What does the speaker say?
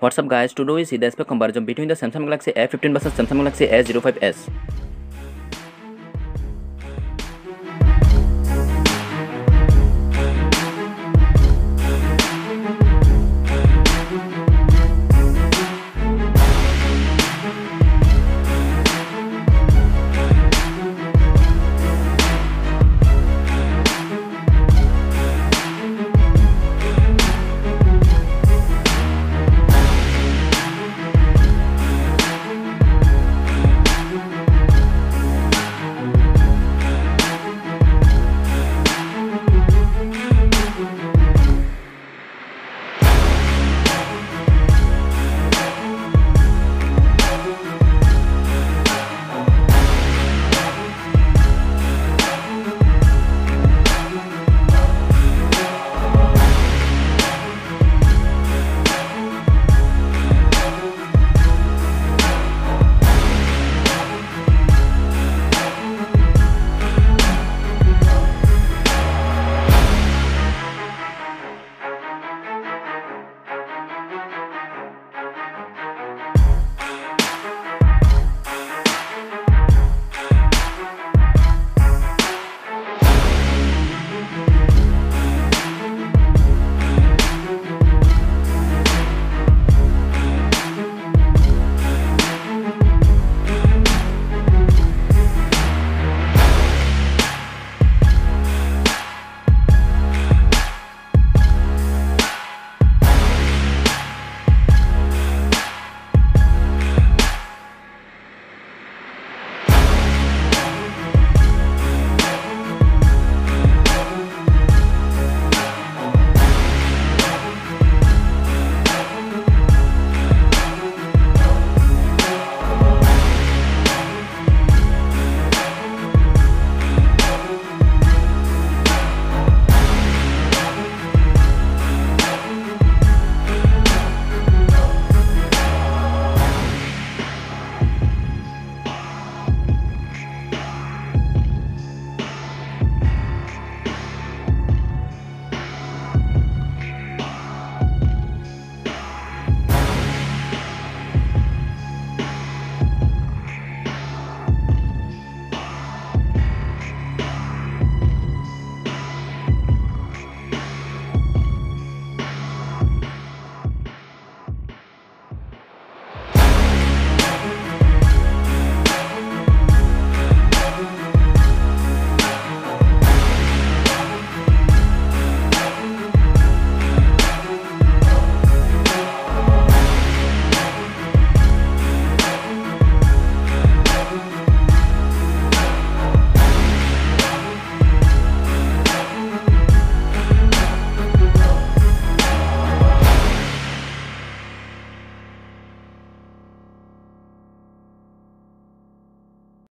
What's up guys, today we see the spec comparison between the Samsung Galaxy A15 versus Samsung Galaxy A05s.